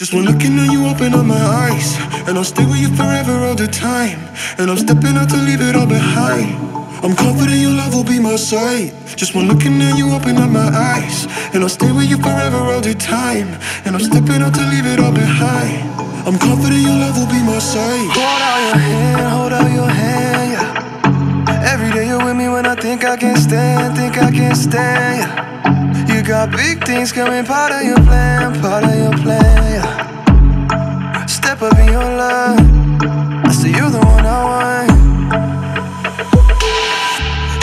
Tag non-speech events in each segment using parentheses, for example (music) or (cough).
Just one looking at you open up my eyes And I'll stay with you forever all the time And I'm stepping out to leave it all behind I'm confident your love will be my sight Just one looking at you open up my eyes And I'll stay with you forever all the time And I'm stepping out to leave it all behind I'm confident your love will be my sight Hold out your hand, hold out your hand, yeah. Every day you're with me when I think I can't stand, think I can't stand, yeah. You got big things coming, part of your plan, part of your plan, yeah. Step up in your love, I say you're the one I want.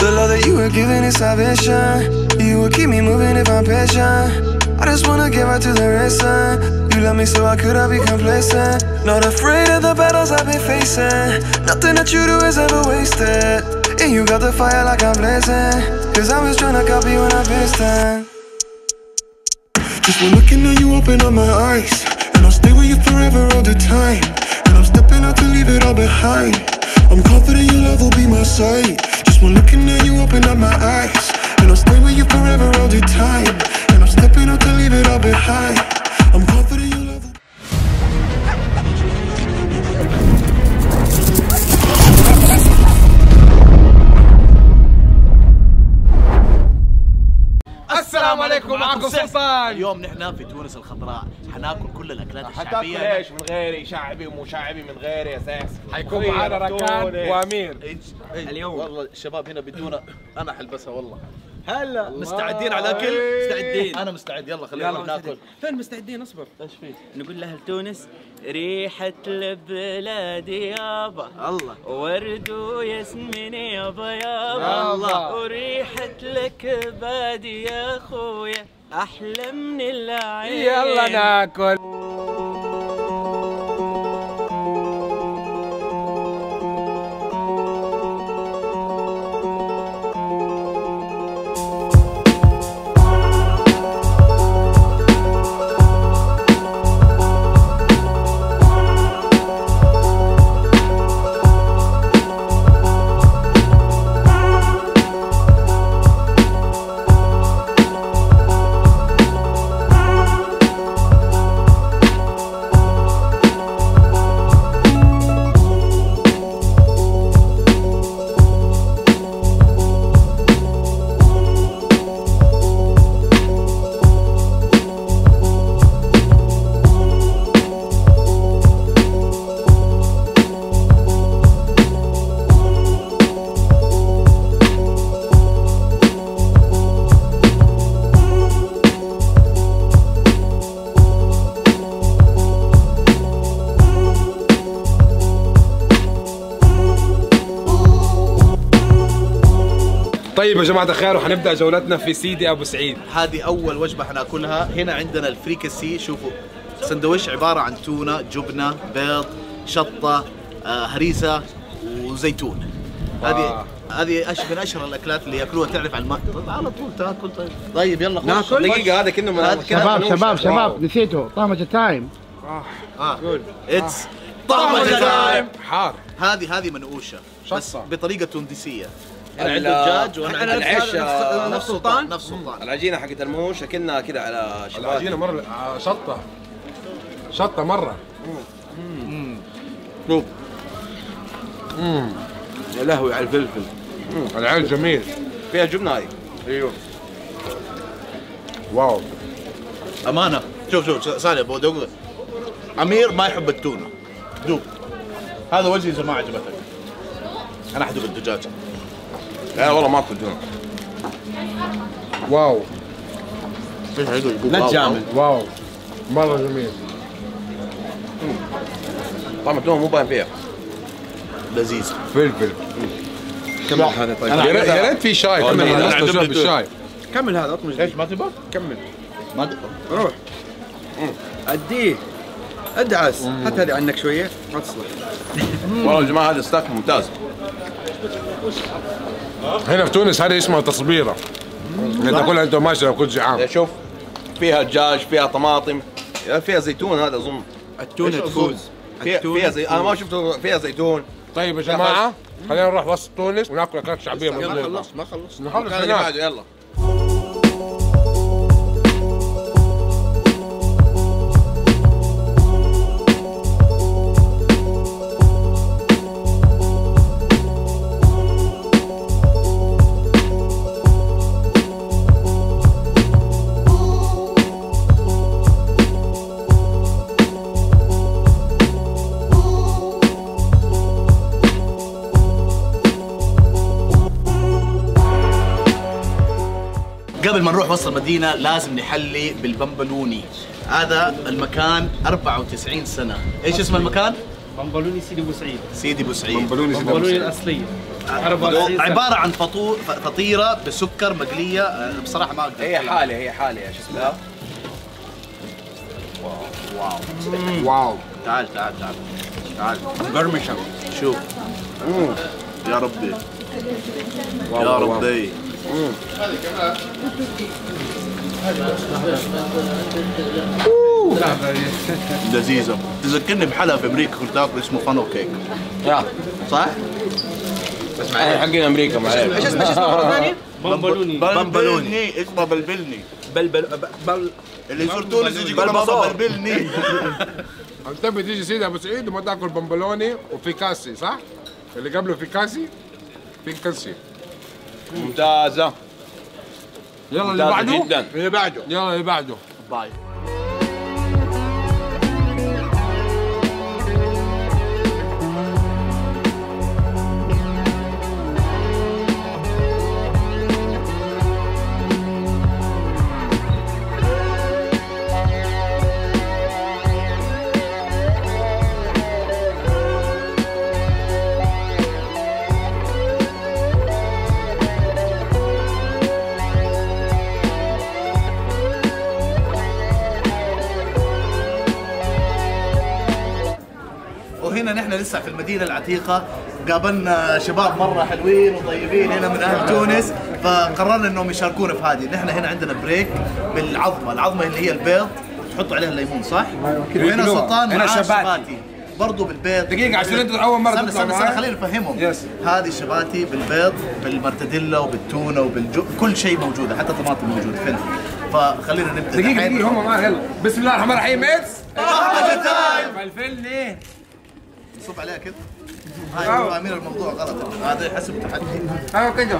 The love that you were giving is salvation. You will keep me moving if I'm patient. I just wanna get right to the racing. You love me so I could have be complacent. Not afraid of the battles I've been facing. Nothing that you do is ever wasted. And you got the fire like I'm blazing. Cause I'm just tryna copy when I'm pasting. Just one looking at you open up my eyes. And I'll stay with you forever all the time. And I'm stepping out to leave it all behind. I'm confident your love will be my side. Just one looking at you open up my eyes. And I'll stay with you forever all the time. And I'm stepping out to leave it all behind. I'm confident السلام عليكم معكم سلطان. اليوم نحن في تونس الخضراء. حناكل كل الأكلات حتاكل الشعبية. إيش من غيري شعبي ومشعبي من غيري يا ساس حيكون معانا ركان وامير اليوم. والله الشباب هنا بدونا. أنا حلبسها والله. هلا. مستعدين على الأكل؟ مستعدين. أنا مستعد. يلا خلينا نروح ناكل. فين مستعدين؟ اصبر. إيش في نقول لأهل تونس ريحة البلاد يابا الله. ورد وياسمين يابا يابا الله. وريحة لك بادي يا خويا أحلى من العين. يلا ناكل. طيب يا جماعة الخير وحنبدأ جولتنا في سيدي أبو سعيد. هذه أول وجبة حناكلها. هنا عندنا الفريكسي شوفوا سندويش عبارة عن تونة جبنة بيض شطة آه، هريسة وزيتون. هذه آه. هذه أش من أشهر الأكلات اللي يأكلوها. تعرف على الماء طيب على طول تاكل طيب. طيب يلا خش. ناكل؟ دقيقة هذا كأنه من شباب. شباب شباب. نسيته. طعمة التايم. آه. اتس طعمة تايم حار. هذه هذه منقوشه بس شطة. بطريقة تونسيه أنا عنده دجاج وأنا عندي العيش، نفس سلطان. نفس سلطان. العجينة حقت الموش كأنها كده على شباب العجينة مرة آه، شطة. شطة مرة. شوف يا لهوي على الفلفل. العيش جميل. فيها جبنة هاي. أيوه. واو. أمانة. شوف شوف سالم ابو دق أمير ما يحب التونة. dope. هذا وجهي اذا ما عجبتك. أنا أحدق الدجاج لا والله ما اكل دون wow. لا تجامل واو. مرة جميل. طعم التونه مو باين فيها. لذيذ. فلفل. كمل هذا طيب. يا ريت- في شاي. كمل هذا. عجبتني شرب التونه. الشاي كمل هذا اطمج إيش ما تبغى؟ كمل. ما د- روح. اديه ادعس. حتى هذه عنك شوية. ما تصلح. والله يا جماعة هذا ستاك ممتاز. هنا في تونس هذه اسمها تصبيرة. انت تاكلها انت ماشي لو كنت جعان شوف فيها دجاج فيها طماطم. فيها زيتون هذا أظن. التونة تفوز. فيها فيها زي أنا ما شفت فيها زيتون. طيب يا جماعة خلينا نروح وسط تونس وناكل أكلات شعبية ما مضبوطه خلص ما خلص. نخلص هناك. بعده يلا. قبل ما نروح وسط المدينة لازم نحلي بالبمبلوني هذا المكان 94 سنة. إيش اسم المكان؟ بمبلوني سيدي أبو سعيد. سيدي بوسعيد بمبلوني الأصلية. 24 عبارة عن فطور ف- فطيرة بسكر مقلية. آه، بصراحة ما أقدر هي حالة هي حالة. شو اسمها؟ واو. تعال تعال تعال. تعال. قرمشه شوف. يا ربي. يا ربي. لذيذة. تذكرني بحلا في أمريكا كنت آكل اسمه funnel cake yeah. صح؟ بس معلش حقين أمريكا معلش إيش اسمه إيش اسمه مرة ثانية؟ بمبلوني بلبلني اسمه بلبلني بلبل بل اللي يزور تونس يجي يقول بابا بلبلني (laughs) أنت بتيجي سيدي أبو سعيد وما تاكل بمبلوني وفي كاسي صح؟ اللي قبله في كاسي في كاسي ممتازة. يلا اللي بعده. اللي بعده. يلا اللي بعده. باي. لسه في المدينة العتيقة. قابلنا شباب مرة حلوين وطيبين هنا من أهل تونس. فقررنا إنهم يشاركونا في هذه. نحن هنا عندنا بريك بالعظمة. العظمة اللي هي البيض. تحطوا عليها الليمون صح؟ وهنا سلطان هنا معاه شباتي. برضه بالبيض. دقيقة عشان أنتوا أول مرة استنى استنى استنى معاي. خلينا نفهمهم yes. هذه الشباتي بالبيض بالمرتديلا وبالتونة وبالجو كل شيء موجودة حتى طماطم موجود. فيلم فخلينا نبدأ دقيقة. دقيقة هم معاي يلا. بسم الله الرحمن الرحيم اتس الفيلم ليه؟ صب عليها كده. هاي هو أمير الموضوع غلط. هذا يحسب تحدي أيوه كده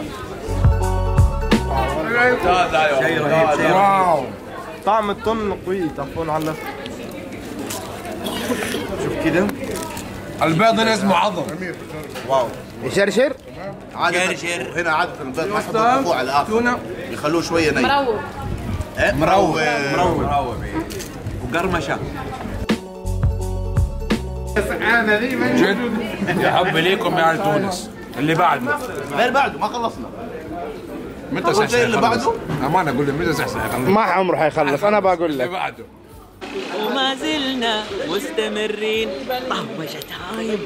ممتازة أيوه واو. طعم الطن قوي تعرفون على. شوف كده. البيض هنا اسمه عظم. واو. يشرشر عادة هنا عادة البيض ما يحطوا يطبخوه على الآخر يخلوه شوية ني. مروق إيه؟ مروق مروق وقرمشة. جد يا حب ليكم يا أهل تونس. اللي بعده. غير بعده ما خلصنا. متى شيء اللي بعده؟ امانه أقول لك متى سحسح يخلص؟ ما عمره حيخلص أنا بقول اللي لك. بعده. وما زلنا مستمرين. طهوشة تايم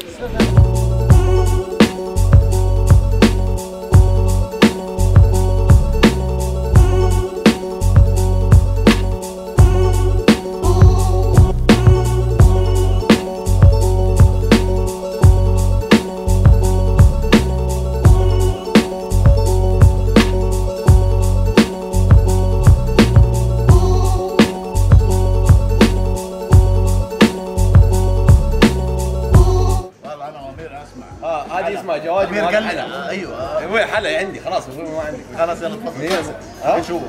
يس. إيش هو؟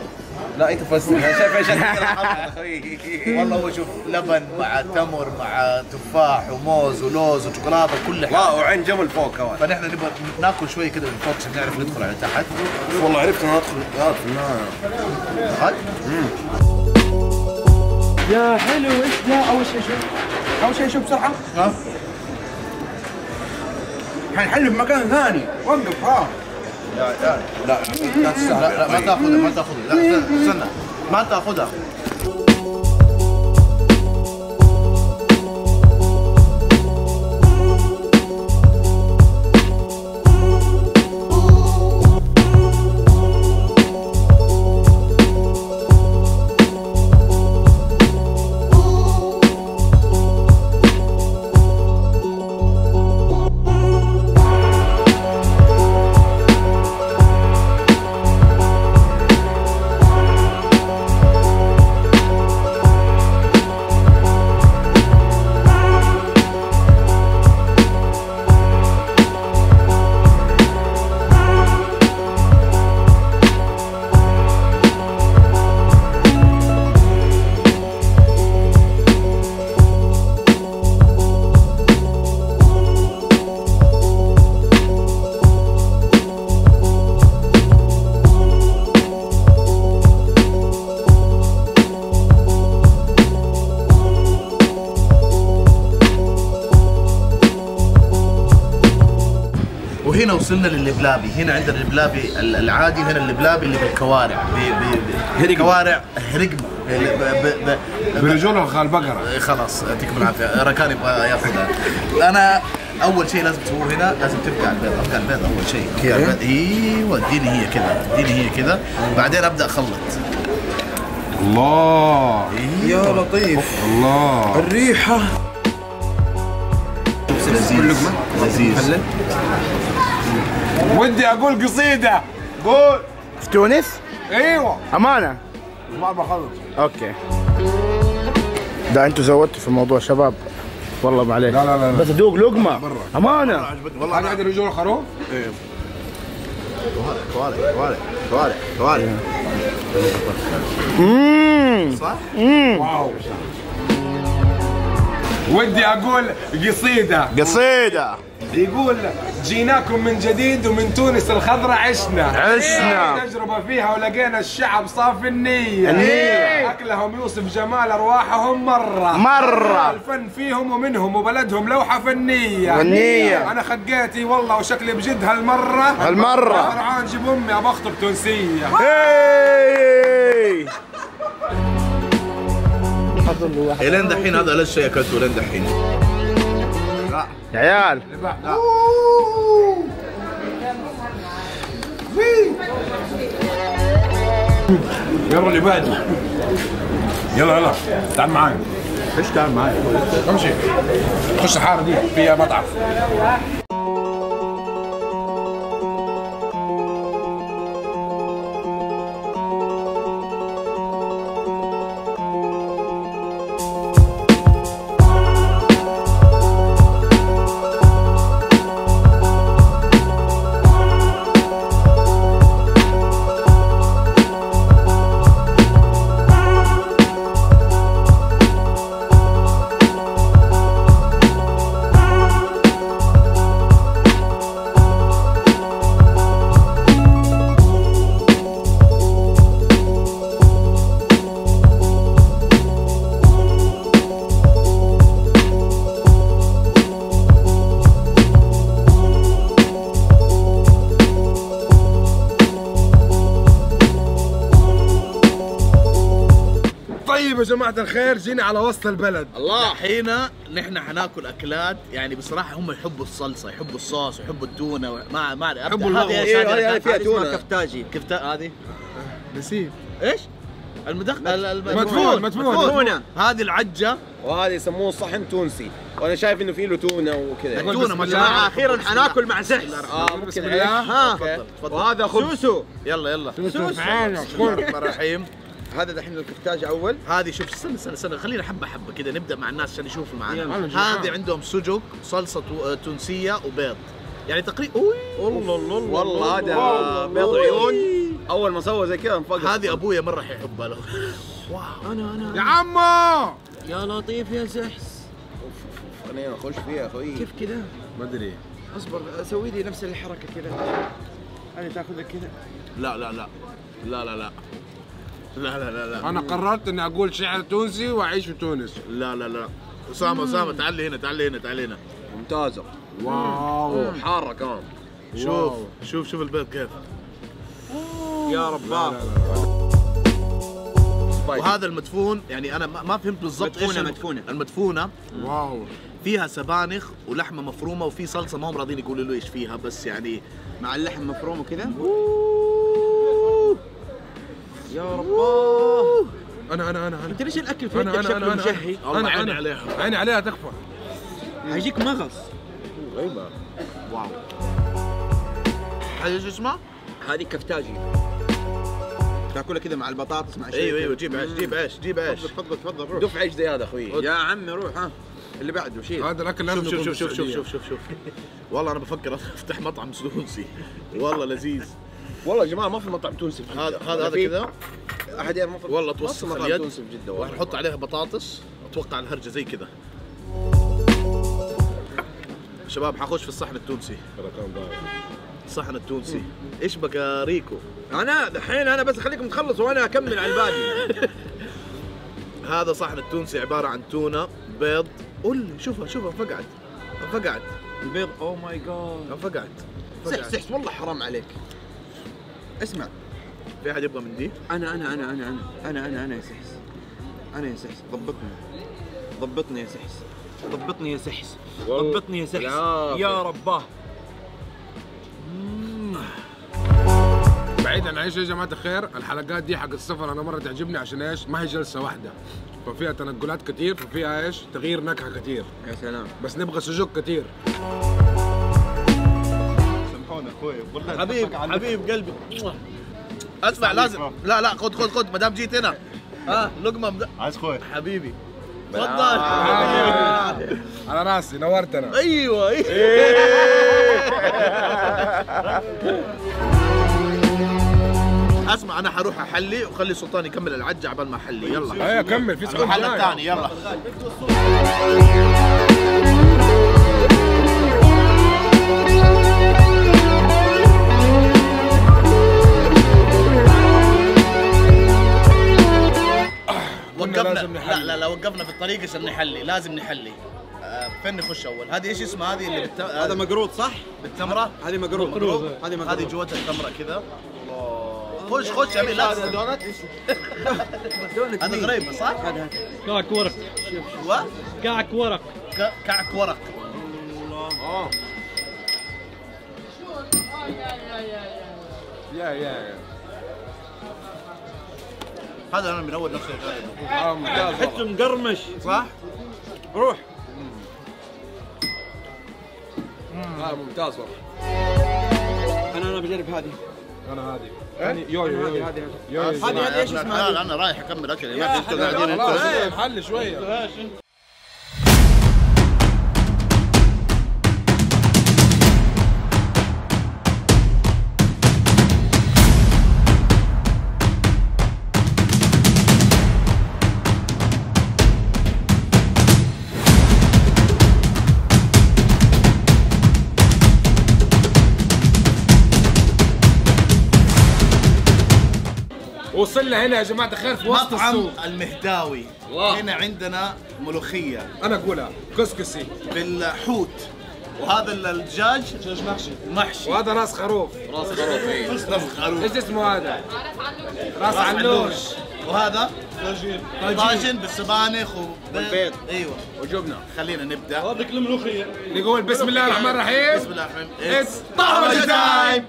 لا أنت أنا (laughs) شايف إيش أخوي (laughs) والله هو شوف لبن مع تمر مع تفاح وموز ولوز وشوكولاتة وكل حاجة. واو وعين جمل فوق كمان. فنحن نبغى ناكل شوي كده من فوق عشان نعرف ندخل على تحت. والله عرفت أنا ادخل يا فنان هاي يا حلو إيش ده أول شيء شوف. أول شيء شوف بسرعة. ها؟ حنحل في مكان ثاني. وقف ها لا لا لا لا. لا تاخذها ما تاخذها لا استنى ما تاخذها وهنا وصلنا للبلابي. هنا عندنا اللبلابي ال- العادي هنا اللبلابي اللي بالكوارع. ب- ب- ب- كوارع هرقم ب- ب- ب- برجولة خال بقرة. إيه خلاص يعطيكم العافية. ركان يبغى ياخذها أنا أول شيء لازم تسووه هنا لازم تبقى البيض أبقى البيض أول شيء. كذا إيوه اديني هي كذا. اديني هي كذا. بعدين أبدأ أخلط. الله. يا لطيف. الله. الريحة. لذيذ. لذيذ. ودي أقول قصيدة. قول. في تونس؟ أيوه. أمانة؟ ما بخلص okay. ده أنتوا زودتوا في الموضوع شباب. والله معليش. لا لا لا, لا. بس ادوق لقمة. أمانة. هذا عندي رجوله خروف. كوارع كوارع كوارع كوارع اممم صح؟ wow. ودي أقول قصيدة قصيدة يقول جيناكم من جديد ومن تونس الخضراء عشنا عشنا. تجربة فيها ولقينا الشعب صافي النية النية. أكلهم يوصف جمال أرواحهم مرة مرة. الفن فيهم ومنهم وبلدهم لوحة فنية فنية. أنا خقيتي والله وشكلي بجد هالمرة هالمرة. فرعان جيب أمي أبى أخطب تونسية هي إلين دحين هذا ألذ شيء أكلته إلين دحين؟ يا عيال. يلا اللي بعده. يلا يلا. تعال معاي إيش تعال معاي امشي. خش الحارة دي. فيها مطعم. يا جماعة الخير جينا على وسط البلد. الله الحين نحن حناكل أكلات يعني بصراحة هم يحبوا الصلصة يحبوا الصوص يحبوا التونة ما ما. يحبوا هذه. إيش؟ إيه، هذه فيها تونة. كفتاجي. كيف تا- هذه. نسيب إيش؟ المدخن ال- الم- مدفون. هذه العجة. وهذا يسموه صحن تونسي. وأنا شايف إنه فيه له تونة وكذا. التونه ما شاء جماعة الله أخيرا حناكل مع زحس آه بسم الله. ها. okay. تفضل. وهذا خبز. سوسو. يلا يلا. في عينك بسم الله الرحمن الرحيم. هذا دحين الكفتاج أول. هذه شوف استنى استنى استنى خلينا حبة حبة كذا نبدأ مع الناس عشان يشوفوا. معنا. هذه عندهم سجق صلصة تو- آه، تونسية وبيض. يعني تقريبا أوي. والله هذا بيض عيون. أول ما سوى زي كذا انفقر هذه أبويا مرة حيحبها له. أنا أنا يا عمو! يا لطيف يا زحس. خلينا نخش فيها أخوي. كيف كذا ما أدري. أصبر سوي لي نفس الحركة كذا أنا تأخذها كذا لا لا لا. لا لا لا. لا لا لا لا. أنا قررت إني أقول شعر تونسي وأعيش في تونس. لا لا لا. أسامة أسامة تعال لي هنا تعال لي هنا تعال لي هنا. ممتازة. wow. حارة كمان. شوف شوف شوف البيض كيف. يا رباه وهذا المدفون يعني أنا ما ما فهمت بالضبط إيش مدفونة- الم- مدفونة. المدفونة. wow. فيها سبانخ ولحمة مفرومة وفي صلصة ما هم راضيين يقولوا له إيش فيها بس يعني مع اللحم مفروم وكذا. يا رباه. أنا أنا أنا أنت ليش الأكل في أنا يدك أنا شكله أنا مجهي أنا عيني أنا عليها. عيني عليها تكفى. حيجيك مغص. واو. هذا شو اسمه؟ هذه كفتاجي. تاكلها كذا مع البطاطس مع شيء أيوه أيوه. جيب عيش جيب عيش جيب عيش. تفضل تفضل روح. دف عيش زيادة أخوي. يا عمي روح ها. اللي بعده شيل. هذا الأكل لازم شوف شوف شوف شوف. شوف شوف شوف. والله أنا بفكر أفتح مطعم تونسي والله لذيذ. والله يا جماعة ما في مطعم تونسي في هذا. هذا كذا؟ أحد يعرف مطعم والله في مطعم تونسي في جدة والله. نحط عليها بطاطس. أتوقع الهرجة زي كذا. شباب حخش في الصحن التونسي. الصحن التونسي. إيش بقى ريكو؟ أنا دحين أنا بس خليكم تخلصوا وأنا أكمل على الباقي. (laughs) هذا صحن التونسي عبارة عن تونة بيض. قول شوفها شوفها فقعت فقعت البيض اوه ماي جاد فقعت سحس سحس والله حرام عليك. اسمع. في أحد يبغى من دي؟ أنا أنا أنا أنا أنا أنا أنا أنا يا سحس. أنا يا سحس. ضبطني. ضبطني يا سحس. ضبطني يا سحس. ضبطني يا سحس. يا رباه. بعيدا عن إيش يا جماعة الخير الحلقات دي حق السفر أنا مرة تعجبني عشان إيش؟ ما هي جلسة واحدة. ففيها تنقلات كتير ففيها إيش؟ تغيير نكهة كتير. يا سلام. بس نبغى سجق كتير. حبيب حبيب قلبي. اسمع لازم. لا لا خذ خذ خذ ما دام جيت هنا. ها لقمة مد... عايز خوي. حبيبي. تفضل. (laughs) على راسي نورتنا أيوه أيوه. (laughs) أسمع أنا حروح أحلي وخلي سلطان يكمل العجة عبال ما أحلي. يلا. أيوه كمل في سؤال. الثاني يلا. وقفنا. لازم لا نحلي. لا لا وقفنا في الطريق عشان نحلي لازم نحلي. آه، فين نخش أول؟ هذه إيش اسمها هذه اللي بالت... هذا مقروط صح؟ بالتمرة؟ هذه مقروط هذه هذه مقروط جوتها التمرة كذا. الله. خش خش أبي لا. donut. (laughs) donut هذا غريب صح؟ هذا كعك ورق. و؟ كعك ورق. كعك ورق. يا يا يا. هذا أنا من أول نفسي غالبا آه،. حسه مقرمش صح؟ روح. آه، ممتاز والله. أنا أنا بجرب هذه. أنا هذه. يعني يو يو يو هذه هذه. هذه إيش اسمها؟ أنا رايح أكمل أكل. أنتوا قاعدين أنتوا إيه، محل شوية. وصلنا هنا يا جماعة الخير في وسط مطعم السوق. المهداوي. الله. هنا عندنا ملوخية. أنا أقولها كسكسي. بالحوت. وهذا الدجاج؟ محشي. محشي. وهذا راس خروف. راس خروف إيه. (laughs) خروف. إيش اسمه هذا؟ راس علوش. وهذا؟ طاجن بالسبانخ والبيض. أيوه. وجبنة. خلينا نبدأ. هذيك الملوخيه نقول بسم الله الرحمن الرحيم. بسم الله الرحمن. الرحيم it's طعم time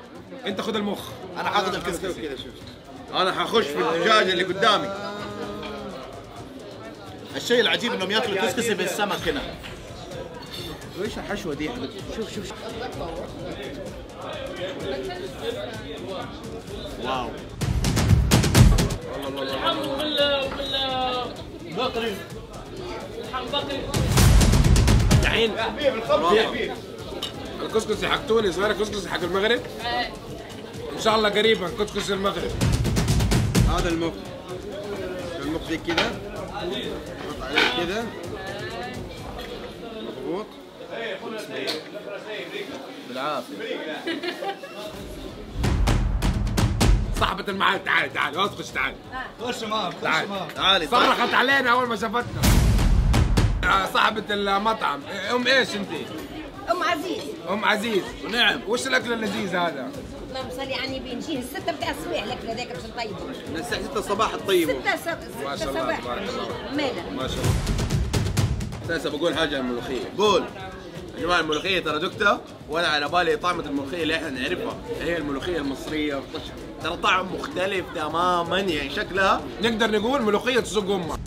انت خذ المخ. أنا حاخذ الكسكسي. كذا شوف أنا حخش في الدجاج اللي قدامي. الشيء العجيب إنهم ياكلوا كسكسي بالسمك هنا. وإيش الحشوة دي؟ شوف شوف شوف. واو. الحين الكسكسي حق تونس غير الكسكسي حق المغرب. إن شاء الله قريبا كسكسي المغرب. هذا المخ. المخ زي كذا. نحط عليه كذا. مضبوط. بالعافية. صاحبة المحل تعال تعال ادخل تعال. خش معك تعال. تعالي تعالي. صرخت علينا أول ما شافتنا. آه، صاحبة المطعم. أم إيش انت؟ أم عزيز. أم عزيز. نعم وش الأكل اللذيذ هذا؟ على النبي نجيه الستة بتاع الصباح الاكل هذاك باش نطيبه من الساعة 6 الصباح تطيبه ستة سب- ما ستة شاء الله صباح. تبارك الله. مالا ما شاء الله. أساسا بقول حاجة عن الملوخية. قول. يا جماعة الملوخية ترى دقتها وأنا على بالي طعمة الملوخية اللي إحنا نعرفها. هي الملوخية المصرية. ترى طعم مختلف تماما يعني شكلها نقدر نقول ملوخية سوق امه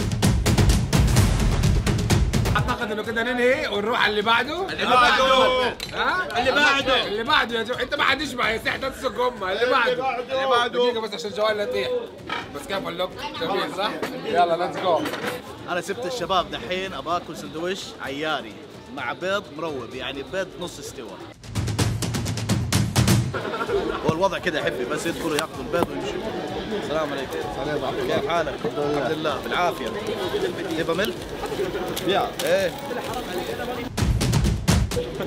أعتقد إنه كده ننهي ونروح على اللي بعده. اللي بعده. ها؟ اللي بعده. اللي بعده يا جماعة أنت ما حد يشبع يا سيح تسوق امه اللي بعده. اللي بعده. دقيقة بس عشان جوال لا يطيح. بس كيف ال look جميل صح؟ يلا let's go أنا سبت الشباب دحين أبغى أكل سندويش عياري مع بيض مروب يعني بيض نص استوى. هو الوضع كده حبي بس يدخلوا ياخذوا البيض ويمشوا. السلام عليكم. كيف حالك؟ الحمد لله. بالعافية. تبغى ملك؟ إيه.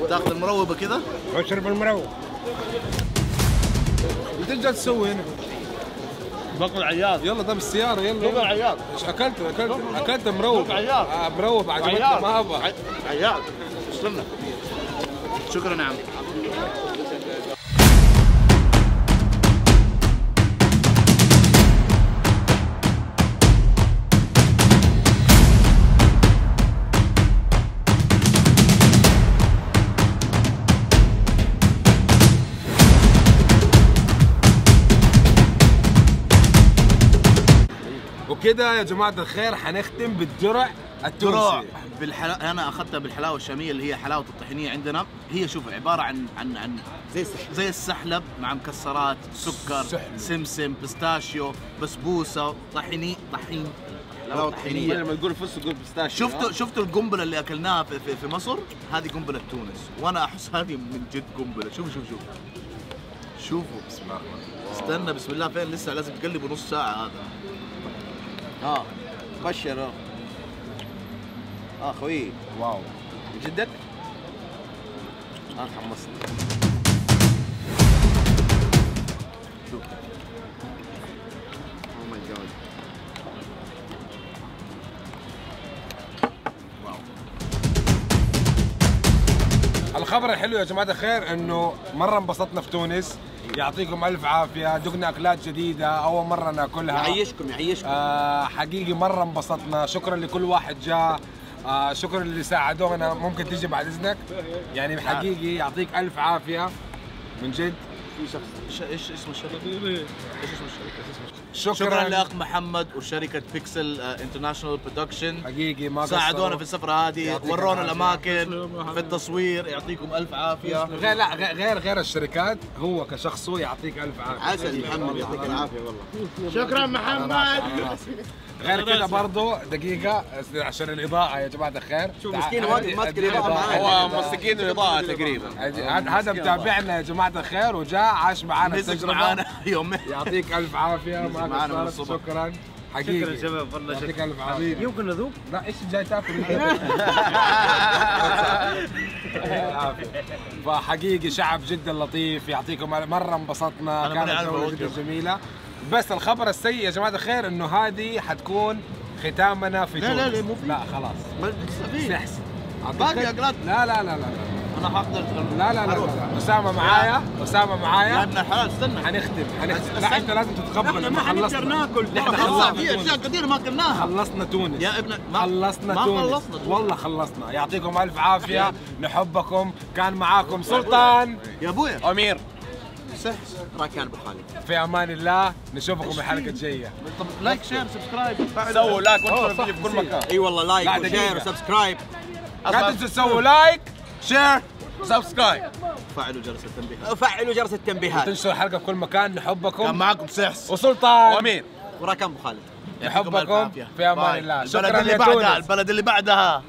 تاخذ المروبة كذا واشرب المروب وترجع تسوي هنا. بقى العياط يلا طب السياره يلا. بقى العياط إيش أكلت؟ أكلت أكلت مروب. عياط آه، مروب. عجبتك ما أبغى. عياط تسلم شكرا يا عم. وكده يا جماعة الخير حنختم بالدرع التونسي. بالحلا أنا أخذتها بالحلاوة الشامية اللي هي حلاوة الطحينية عندنا. هي شوف عبارة عن عن عن زي السحب زي السحلب مع مكسرات سكر سحلب. سمسم pistachio بسبوسة طحيني طحين حلاوة طحينية. لما تقول فستق تقول pistachio شفتوا شفتوا القنبلة اللي أكلناها في, في, في مصر؟ هذه قنبلة تونس. وأنا أحس هذه من جد قنبلة. شوفوا شوفوا شوفوا. شوفوا. بسم الله الرحمن الرحيم. استنى بسم الله فين؟ لسه لازم تقلبوا نص ساعة هذا. آه بشر آه خوي واو. من جدك؟ آه تحمست أو ماي جاد الخبر الحلو يا جماعة الخير إنه مرة انبسطنا في تونس. يعطيكم ألف عافية. دقنا أكلات جديدة أول مرة نأكلها. يعيشكم يعيشكم. آه حقيقي مرة انبسطنا. شكرا لكل واحد جاء. آه شكرا اللي ساعدونا. ممكن تيجي بعد إذنك. يعني حقيقي يعطيك ألف عافية. من جد. ش- إيش اسم الشركة؟ إيش اسم الشركة؟ شكرا, شكرا لأخ محمد وشركة بيكسل International Production حقيقي ما ساعدونا. في السفرة هذه ورونا. الأماكن في التصوير يعطيكم ألف عافية. غير لا غير- غير غير الشركات هو كشخصه يعطيك ألف عافية. عسل محمد يعطيك العافية والله. شكرا محمد. غير كده برضه دقيقة عشان الإضاءة يا جماعة الخير. شوف مسكين واقف ماسك الإضاءة معانا. هو ممسكين الإضاءة تقريبا. هذا متابعنا يا جماعة الخير وجاء عاش معانا. التجربة معانا يومين. يعطيك ألف عافية ما معانا من قصرت الصبح. شكرا. حقيقي. شكرا شباب والله يعطيك ألف عافية. يمكن نذوق لا إيش جاي تاكل؟ العافية. (laughs) فحقيقي شعب جدا لطيف يعطيكم مرة انبسطنا كانت أوقف. جدا جميلة. بس الخبر السيء يا جماعة الخير إنه هذه حتكون ختامنا في لا، تونس. لا، لا، مو في. لا خلاص. سحس باقي أقلات. لا لا لا لا أنا حقدر لا لا لا, لا. أسامة معايا أسامة يا معايا. ابن الحلال استنى. حنختم لا انت لازم تتقبل إحنا ما خلصنا. حنقدر ناكل. نحن والله في خلصنا أشياء. كثير ما اكلناها خلصنا تونس. يا ابن ما خلصنا ما تونس. خلصنا تونس. والله خلصنا. يعطيكم ألف عافية. نحبكم كان معاكم سلطان. يا أبويا. أمير. راكان ابو خالد في أمان الله نشوفكم الحلقة الجايه لايك شير سبسكرايب سووا لايك في كل. مكان. إي والله like لا، و share. و subscribe لا تنسوا تسووا like share subscribe فعلوا جرس التنبيه وفعلوا جرس التنبيهات. تنشروا الحلقة في كل مكان كان نحبكم معاكم سحس وسلطان. وامير وراكان أبو خالد. نحبكم. في أمان. الله. البلد شكرا اللي يا بعدها تونس. البلد اللي بعدها.